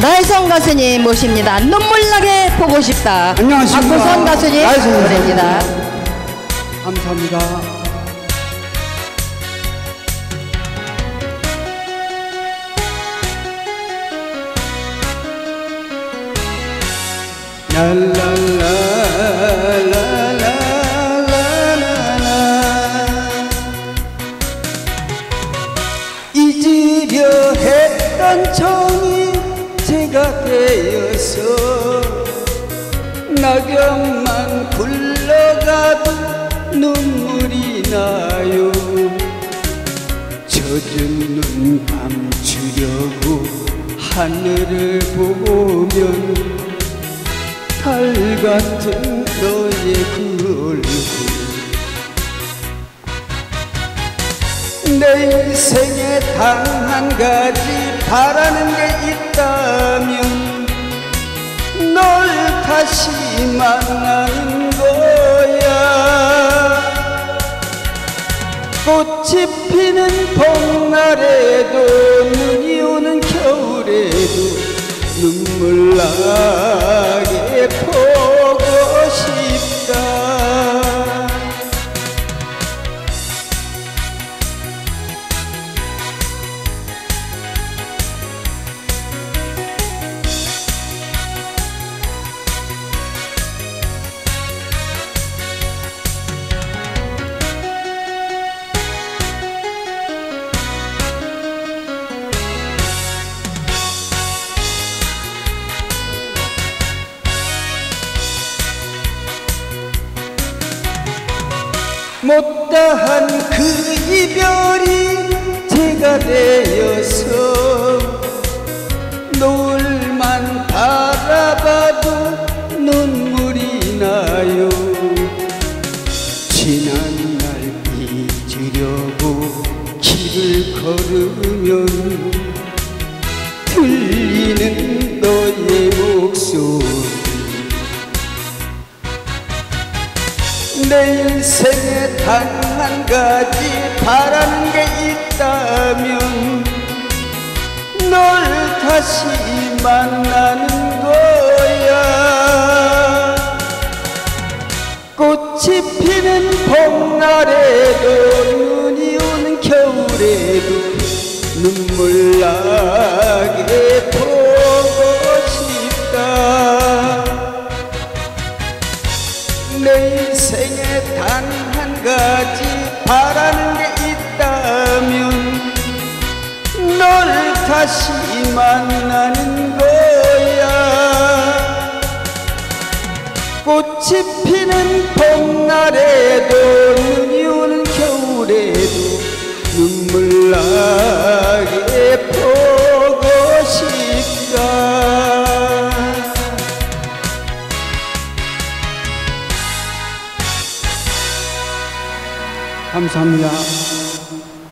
나혜성 가수님 모십니다. 눈물나게 보고 싶다. 안녕하십니까. 박구선 가수님. 노래입니다. 감사합니다. 잊으려 했던 정 낙엽만 굴러가도 눈물이 나요. 젖은 눈 감추려고 하늘을 보면 달 같은 너의 그 얼굴 내 인생에 단 한 가지 바라는 게 있다면 널 다시 만나는 거야. 꽃이 피는 봄날에도 눈이 오는 겨울에도 눈물 나게 보 못다한 그 이별이 제가 되어서 노을만 바라봐도 눈물이 나요. 지난 날 잊으려고 길을 걸으면 들리는 너의 목소리 내 인생에 단 한 가지 바라는 게 있다면 널 다시 만나는 거야. 꽃이 피는 봄날에도 눈이 오는 겨울에도 눈물 나 다시 만나는 거야 꽃이 피는 봄날에도 눈이 오는 겨울에도 눈물 나게 보고 싶다 감사합니다.